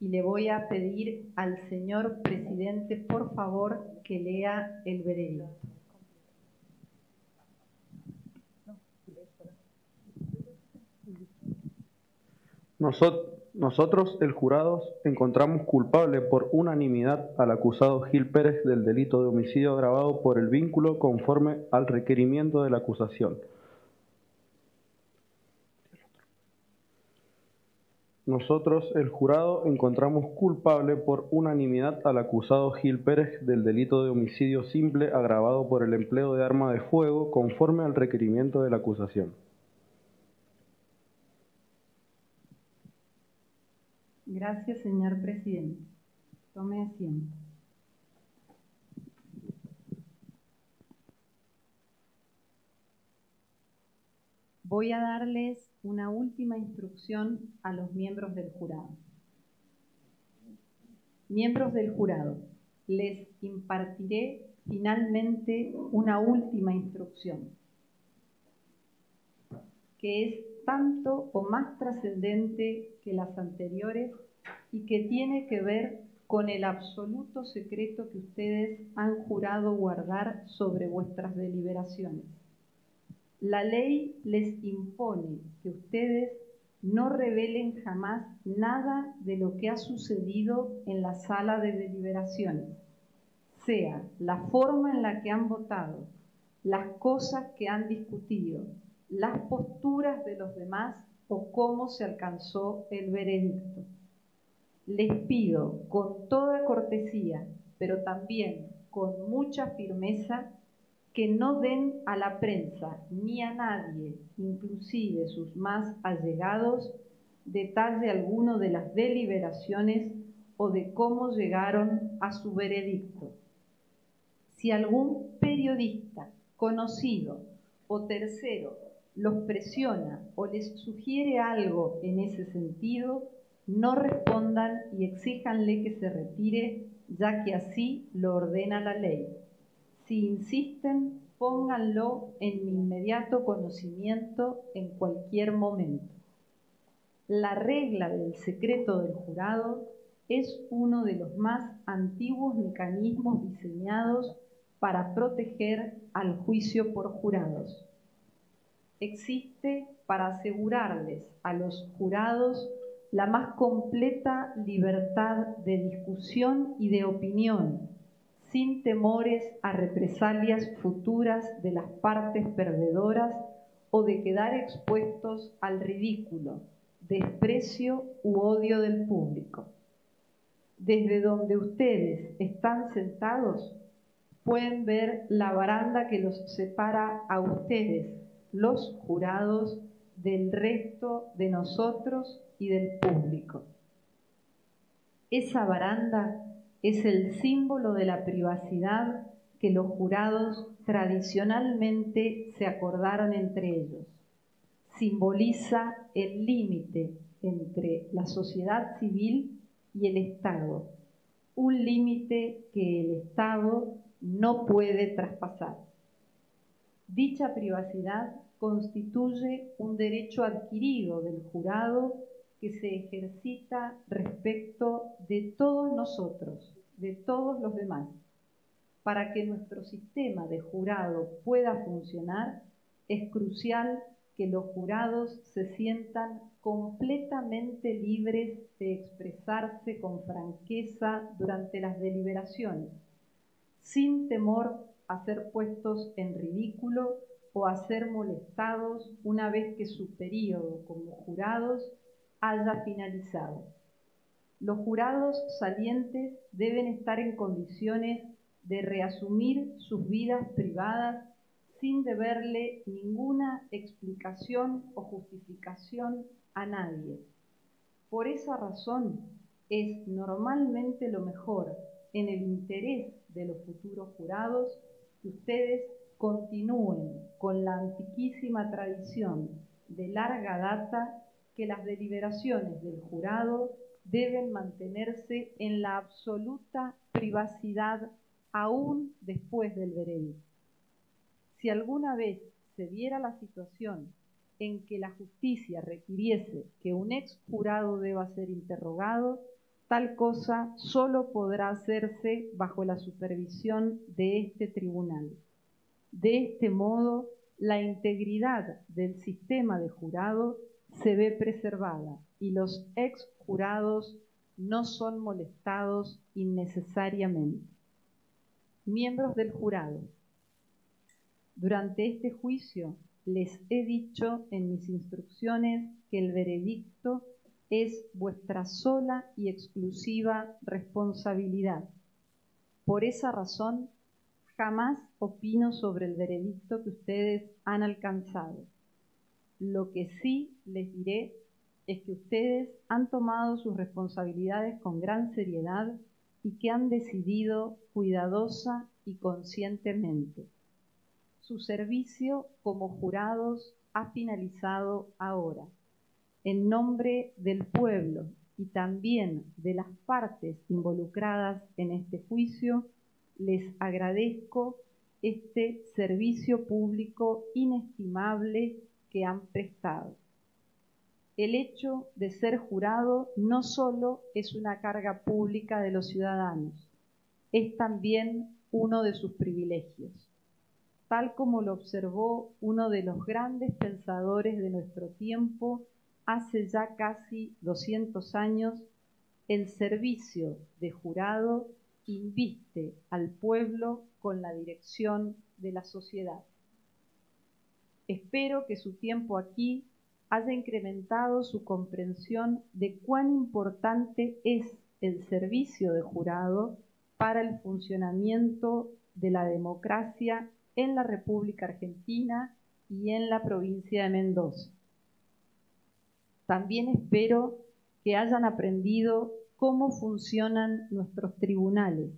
y le voy a pedir al señor presidente, por favor, que lea el veredicto. Nosotros, el jurado, encontramos culpable por unanimidad al acusado Gil Pérez del delito de homicidio agravado por el vínculo conforme al requerimiento de la acusación Nosotros, el jurado, encontramos culpable por unanimidad al acusado Gil Pérez del delito de homicidio simple agravado por el empleo de arma de fuego conforme al requerimiento de la acusación. Gracias, señor presidente. Tome asiento. Voy a darles una última instrucción a los miembros del jurado. Miembros del jurado, les impartiré finalmente una última instrucción, que es tanto o más trascendente que las anteriores y que tiene que ver con el absoluto secreto que ustedes han jurado guardar sobre vuestras deliberaciones. La ley les impone que ustedes no revelen jamás nada de lo que ha sucedido en la sala de deliberaciones, sea la forma en la que han votado, las cosas que han discutido, las posturas de los demás o cómo se alcanzó el veredicto. Les pido con toda cortesía, pero también con mucha firmeza, que no den a la prensa ni a nadie, inclusive sus más allegados, detalle alguno de las deliberaciones o de cómo llegaron a su veredicto. Si algún periodista conocido o tercero los presiona o les sugiere algo en ese sentido, no respondan y exíjanle que se retire, ya que así lo ordena la ley. Si insisten, pónganlo en mi inmediato conocimiento en cualquier momento. La regla del secreto del jurado es uno de los más antiguos mecanismos diseñados para proteger al juicio por jurados. Existe para asegurarles a los jurados la más completa libertad de discusión y de opinión sin temores a represalias futuras de las partes perdedoras o de quedar expuestos al ridículo, desprecio u odio del público. Desde donde ustedes están sentados, pueden ver la baranda que los separa a ustedes, los jurados, del resto de nosotros y del público. Esa baranda es el símbolo de la privacidad que los jurados tradicionalmente se acordaron entre ellos. Simboliza el límite entre la sociedad civil y el Estado, un límite que el Estado no puede traspasar. Dicha privacidad constituye un derecho adquirido del jurado que se ejercita respecto de todos nosotros, de todos los demás. Para que nuestro sistema de jurado pueda funcionar, es crucial que los jurados se sientan completamente libres de expresarse con franqueza durante las deliberaciones, sin temor a ser puestos en ridículo o a ser molestados una vez que su periodo como jurados haya finalizado. Los jurados salientes deben estar en condiciones de reasumir sus vidas privadas sin deberle ninguna explicación o justificación a nadie. Por esa razón es normalmente lo mejor en el interés de los futuros jurados que ustedes continúen con la antiquísima tradición de larga data que las deliberaciones del jurado deben mantenerse en la absoluta privacidad aún después del veredicto. Si alguna vez se diera la situación en que la justicia requiriese que un ex jurado deba ser interrogado, Tal cosa solo podrá hacerse bajo la supervisión de este tribunal. De este modo, la integridad del sistema de jurado se ve preservada y los ex jurados no son molestados innecesariamente. Miembros del jurado, durante este juicio les he dicho en mis instrucciones que el veredicto es vuestra sola y exclusiva responsabilidad. Por esa razón, jamás opino sobre el veredicto que ustedes han alcanzado. Lo que sí les diré es que ustedes han tomado sus responsabilidades con gran seriedad y que han decidido cuidadosa y conscientemente. Su servicio como jurados ha finalizado ahora. En nombre del pueblo y también de las partes involucradas en este juicio, les agradezco este servicio público inestimable que han prestado. El hecho de ser jurado no solo es una carga pública de los ciudadanos, es también uno de sus privilegios. Tal como lo observó uno de los grandes pensadores de nuestro tiempo hace ya casi 200 años, el servicio de jurado inviste al pueblo con la dirección de la sociedad. Espero que su tiempo aquí haya incrementado su comprensión de cuán importante es el servicio de jurado para el funcionamiento de la democracia en la República Argentina y en la provincia de Mendoza. También espero que hayan aprendido cómo funcionan nuestros tribunales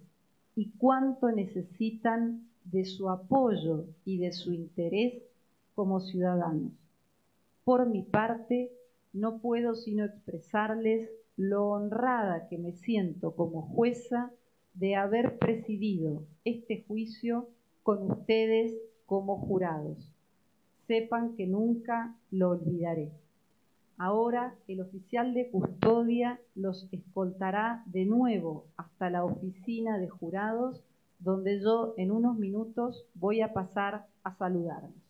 y cuánto necesitan de su apoyo y de su interés como ciudadanos. Por mi parte, no puedo sino expresarles lo honrada que me siento como jueza de haber presidido este juicio con ustedes como jurados. Sepan que nunca lo olvidaré. Ahora el oficial de custodia los escoltará de nuevo hasta la oficina de jurados, donde yo en unos minutos voy a pasar a saludarlos.